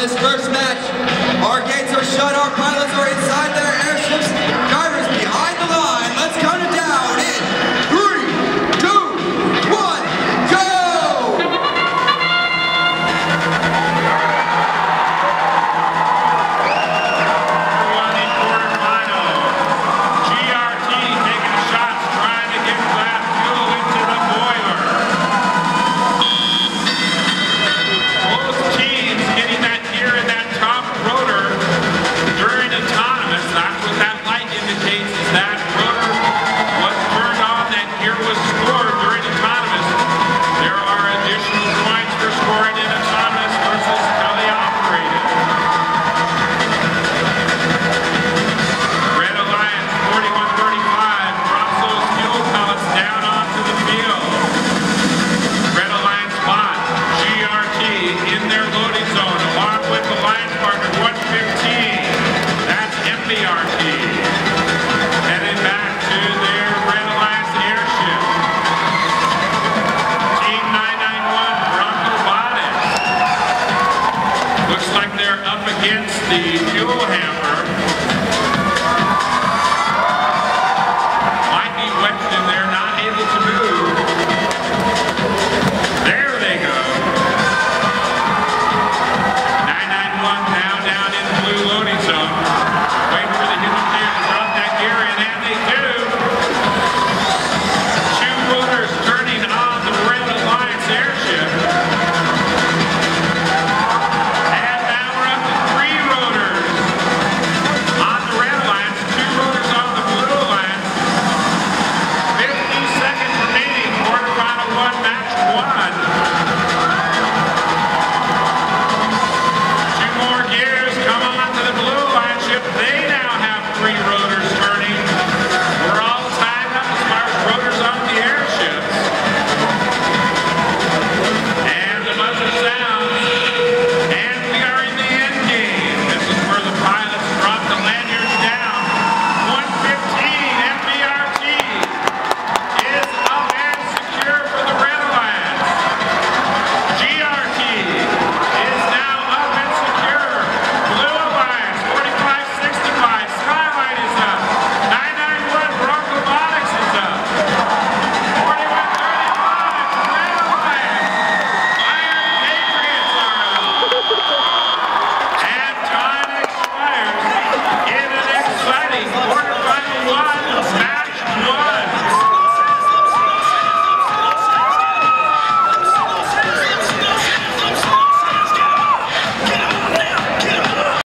this first match. Against the fuel hamper.